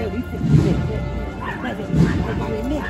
还有一点点那个那个面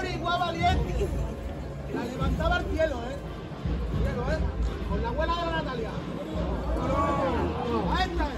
boricua valiente. La levantaba al cielo, ¿eh? Cielo, ¿eh? Con la abuela de Natalia. Ahí está,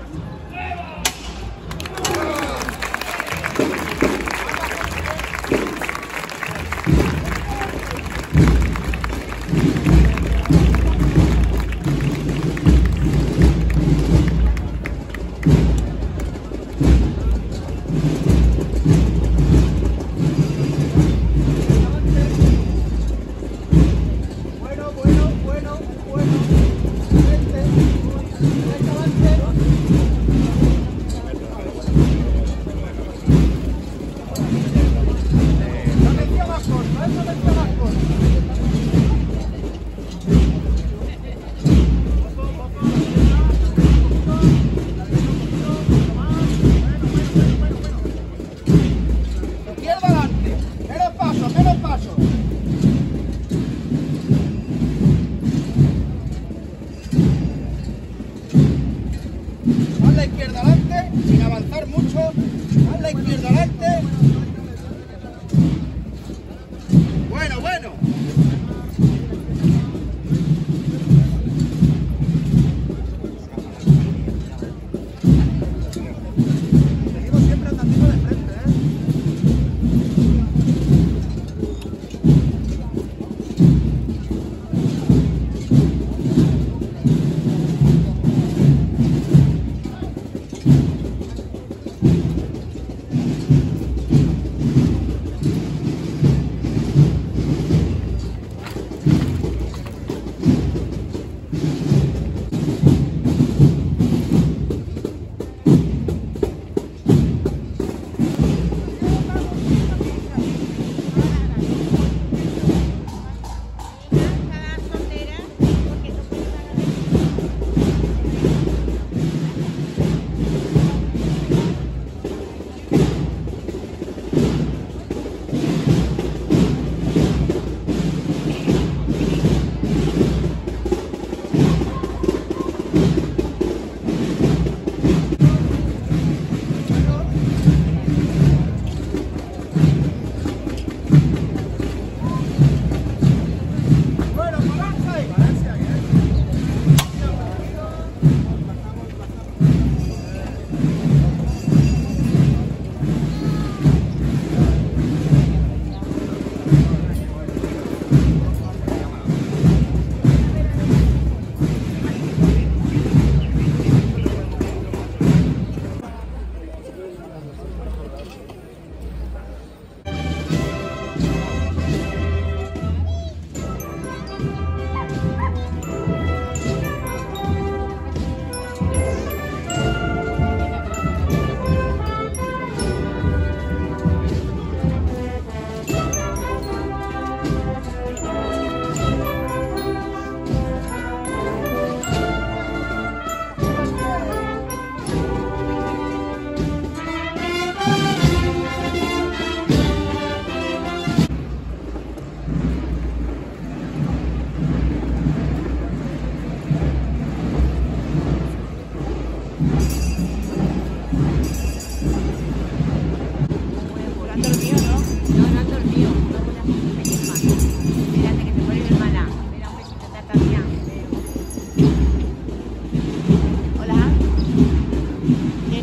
izquierda, ¿vale?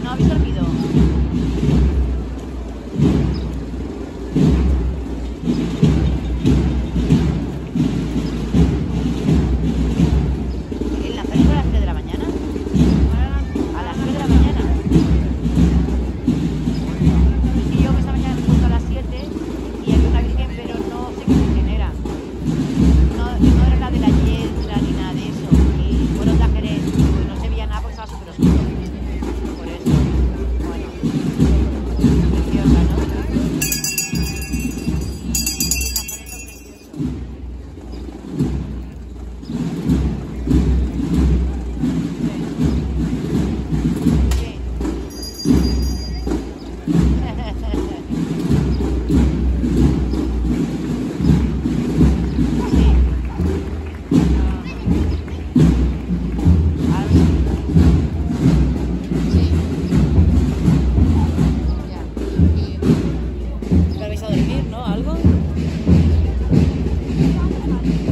habéis dormido.